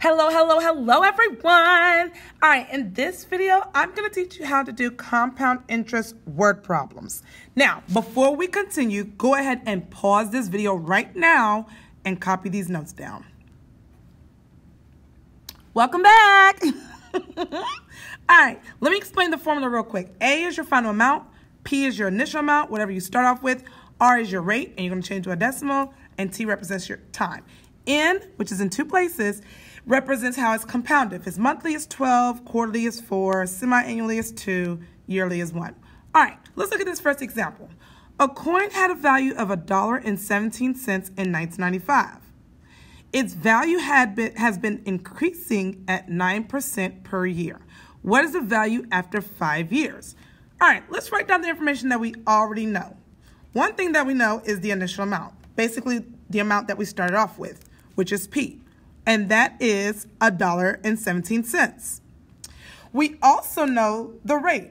Hello, hello, hello, everyone. All right, in this video, I'm going to teach you how to do compound interest word problems. Now, before we continue, go ahead and pause this video right now and copy these notes down. Welcome back. All right, let me explain the formula real quick. A is your final amount, P is your initial amount, whatever you start off with, R is your rate, and you're to change to a decimal, and T represents your time. N, which is in two places, represents how it's compounded. If it's monthly, it's 12, quarterly is 4, semi-annually is 2, yearly is 1. All right, let's look at this first example. A coin had a value of $1.17 in 1995. Its value had been, has been increasing at 9% per year. What is the value after five years? All right, let's write down the information that we already know. One thing that we know is the initial amount, basically the amount that we started off with, which is P, and that is $1.17. We also know the rate.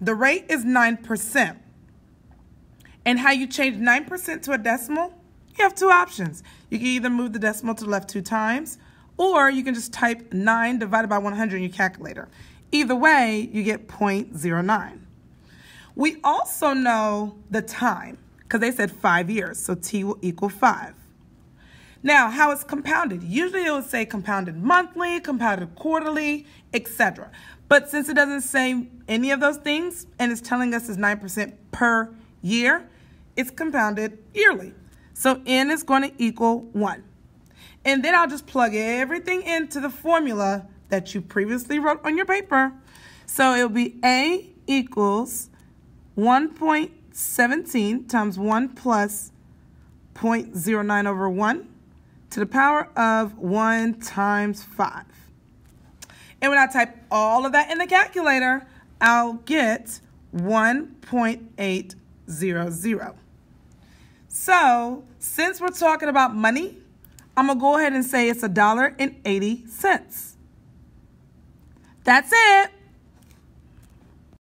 The rate is 9%. And how you change 9% to a decimal? You have two options. You can either move the decimal to the left two times, or you can just type 9 divided by 100 in your calculator. Either way, you get 0.09. We also know the time, because they said 5 years, so t will equal 5. Now, how it's compounded. Usually it would say compounded monthly, compounded quarterly, etc. But since it doesn't say any of those things, and it's telling us it's 9% per year, it's compounded yearly. So n is going to equal 1. And then I'll just plug everything into the formula that you previously wrote on your paper. So it'll be A equals 1.17 times 1 plus 0.09 over 1 to the power of 1 times 5. And when I type all of that in the calculator, I'll get 1.800. So, since we're talking about money, I'm going to go ahead and say it's a dollar and 80 cents. That's it.